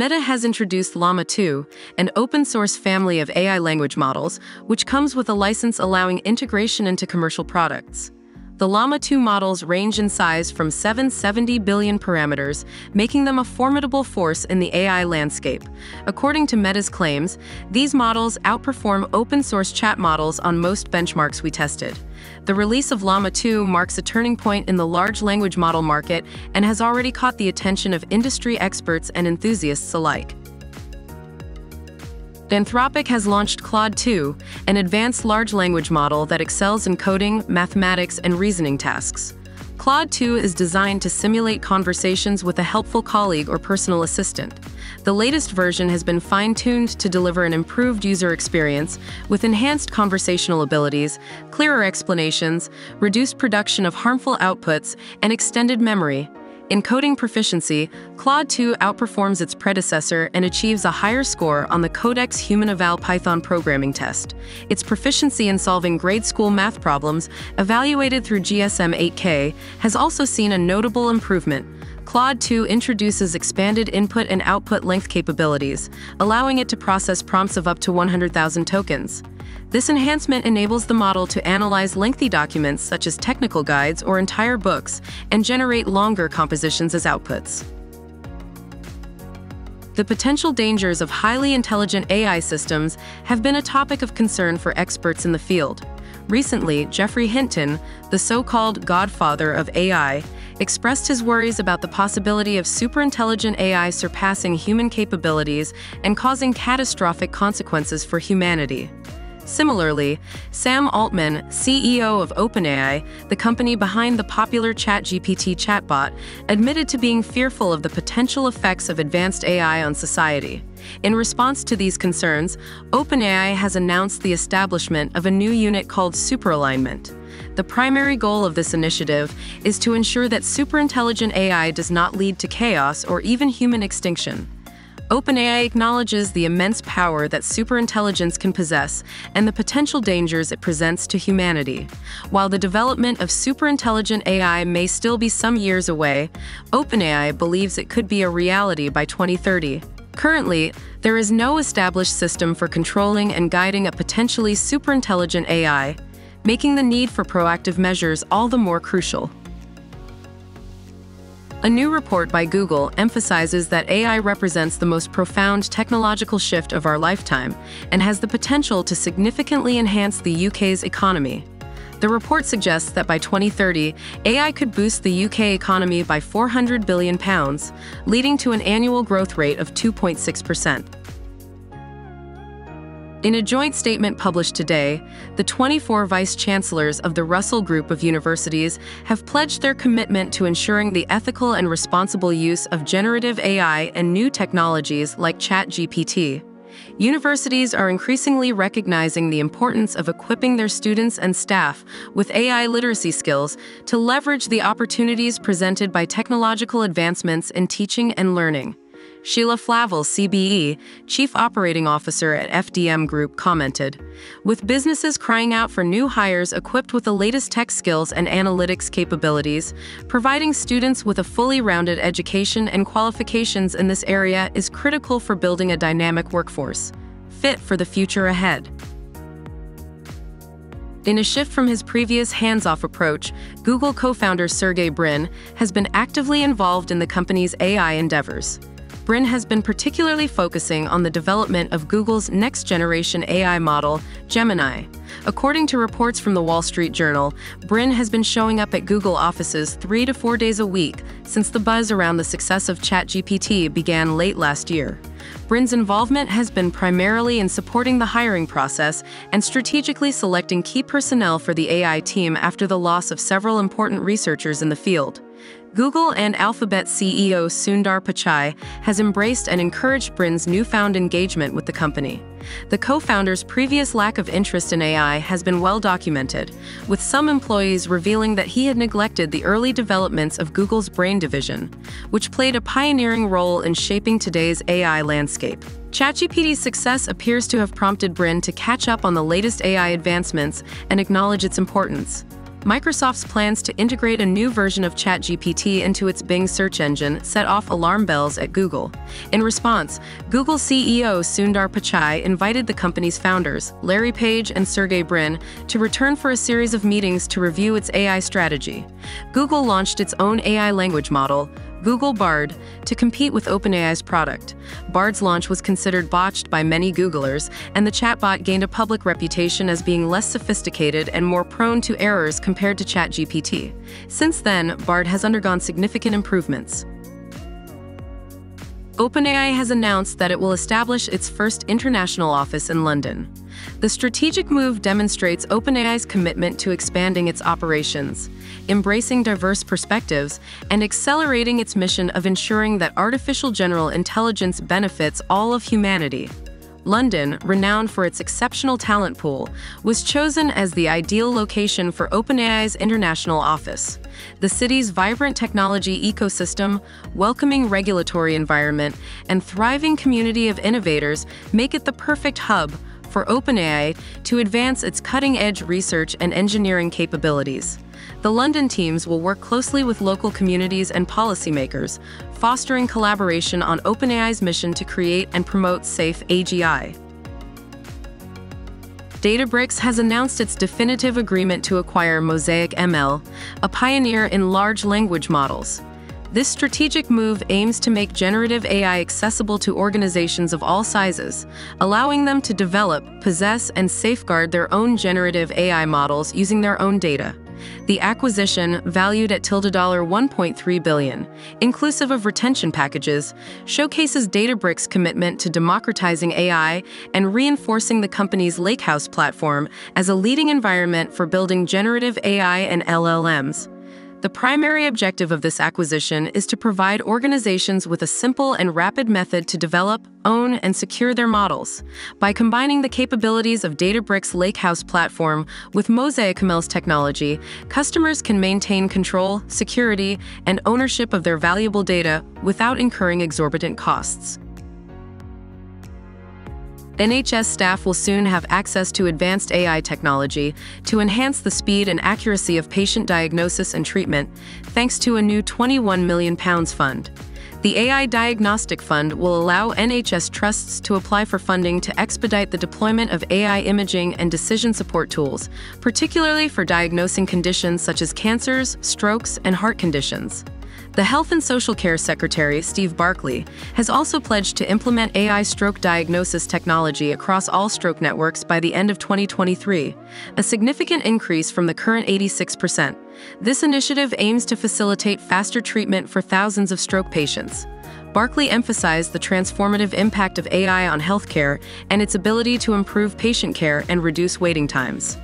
Meta has introduced Llama 2, an open source family of AI language models, which comes with a license allowing integration into commercial products. The Llama 2 models range in size from 770 billion parameters, making them a formidable force in the AI landscape. According to Meta's claims, these models outperform open source chat models on most benchmarks we tested. The release of Llama 2 marks a turning point in the large language model market and has already caught the attention of industry experts and enthusiasts alike. Anthropic has launched Claude 2, an advanced large language model that excels in coding, mathematics, and reasoning tasks. Claude 2 is designed to simulate conversations with a helpful colleague or personal assistant. The latest version has been fine tuned to deliver an improved user experience with enhanced conversational abilities, clearer explanations, reduced production of harmful outputs, and extended memory. In coding proficiency, Claude 2 outperforms its predecessor and achieves a higher score on the Codex Human Eval Python programming test. Its proficiency in solving grade school math problems, evaluated through GSM 8K, has also seen a notable improvement. Claude 2 introduces expanded input and output length capabilities, allowing it to process prompts of up to 100,000 tokens. This enhancement enables the model to analyze lengthy documents such as technical guides or entire books and generate longer compositions as outputs. The potential dangers of highly intelligent AI systems have been a topic of concern for experts in the field. Recently, Geoffrey Hinton, the so-called godfather of AI, expressed his worries about the possibility of superintelligent AI surpassing human capabilities and causing catastrophic consequences for humanity. Similarly, Sam Altman, CEO of OpenAI, the company behind the popular ChatGPT chatbot, admitted to being fearful of the potential effects of advanced AI on society. In response to these concerns, OpenAI has announced the establishment of a new unit called Superalignment. The primary goal of this initiative is to ensure that superintelligent AI does not lead to chaos or even human extinction. OpenAI acknowledges the immense power that superintelligence can possess and the potential dangers it presents to humanity. While the development of superintelligent AI may still be some years away, OpenAI believes it could be a reality by 2030. Currently, there is no established system for controlling and guiding a potentially superintelligent AI, making the need for proactive measures all the more crucial. A new report by Google emphasizes that AI represents the most profound technological shift of our lifetime and has the potential to significantly enhance the UK's economy. The report suggests that by 2030, AI could boost the UK economy by £400 billion, leading to an annual growth rate of 2.6%. In a joint statement published today, the 24 vice chancellors of the Russell Group of Universities have pledged their commitment to ensuring the ethical and responsible use of generative AI and new technologies like ChatGPT. Universities are increasingly recognizing the importance of equipping their students and staff with AI literacy skills to leverage the opportunities presented by technological advancements in teaching and learning. Sheila Flavell, CBE, Chief Operating Officer at FDM Group, commented With businesses crying out for new hires equipped with the latest tech skills and analytics capabilities, providing students with a fully rounded education and qualifications in this area is critical for building a dynamic workforce, fit for the future ahead. In a shift from his previous hands off approach, Google co founder Sergey Brin has been actively involved in the company's AI endeavors. Brin has been particularly focusing on the development of Google's next generation AI model, Gemini. According to reports from the Wall Street Journal, Brin has been showing up at Google offices three to four days a week since the buzz around the success of ChatGPT began late last year. Brin's involvement has been primarily in supporting the hiring process and strategically selecting key personnel for the AI team after the loss of several important researchers in the field. Google and Alphabet CEO Sundar Pichai has embraced and encouraged Brin's newfound engagement with the company. The co-founder's previous lack of interest in AI has been well documented, with some employees revealing that he had neglected the early developments of Google's Brain division, which played a pioneering role in shaping today's AI landscape. ChatGPT's success appears to have prompted Brin to catch up on the latest AI advancements and acknowledge its importance. Microsoft's plans to integrate a new version of ChatGPT into its Bing search engine set off alarm bells at Google. In response, Google CEO Sundar Pichai invited the company's founders, Larry Page and Sergey Brin, to return for a series of meetings to review its AI strategy. Google launched its own AI language model, Google Bard, to compete with OpenAI's product. Bard's launch was considered botched by many Googlers, and the chatbot gained a public reputation as being less sophisticated and more prone to errors compared to ChatGPT. Since then, Bard has undergone significant improvements. OpenAI has announced that it will establish its first international office in London. The strategic move demonstrates OpenAI's commitment to expanding its operations, embracing diverse perspectives, and accelerating its mission of ensuring that artificial general intelligence benefits all of humanity. London, renowned for its exceptional talent pool, was chosen as the ideal location for OpenAI's international office. The city's vibrant technology ecosystem, welcoming regulatory environment, and thriving community of innovators make it the perfect hub for OpenAI to advance its cutting-edge research and engineering capabilities. The London teams will work closely with local communities and policymakers, fostering collaboration on OpenAI's mission to create and promote safe AGI. Databricks has announced its definitive agreement to acquire Mosaic ML, a pioneer in large language models. This strategic move aims to make generative AI accessible to organizations of all sizes, allowing them to develop, possess, and safeguard their own generative AI models using their own data. The acquisition, valued at tilde dollar 1.3 billion, inclusive of retention packages, showcases Databricks' commitment to democratizing AI and reinforcing the company's Lakehouse platform as a leading environment for building generative AI and LLMs. The primary objective of this acquisition is to provide organizations with a simple and rapid method to develop, own, and secure their models. By combining the capabilities of Databricks' Lakehouse platform with Mosaic ML's technology, customers can maintain control, security, and ownership of their valuable data without incurring exorbitant costs. NHS staff will soon have access to advanced AI technology to enhance the speed and accuracy of patient diagnosis and treatment, thanks to a new £21 million fund. The AI Diagnostic Fund will allow NHS trusts to apply for funding to expedite the deployment of AI imaging and decision support tools, particularly for diagnosing conditions such as cancers, strokes, and heart conditions. The Health and Social Care Secretary, Steve Barclay, has also pledged to implement AI stroke diagnosis technology across all stroke networks by the end of 2023, a significant increase from the current 86%. This initiative aims to facilitate faster treatment for thousands of stroke patients. Barclay emphasized the transformative impact of AI on healthcare and its ability to improve patient care and reduce waiting times.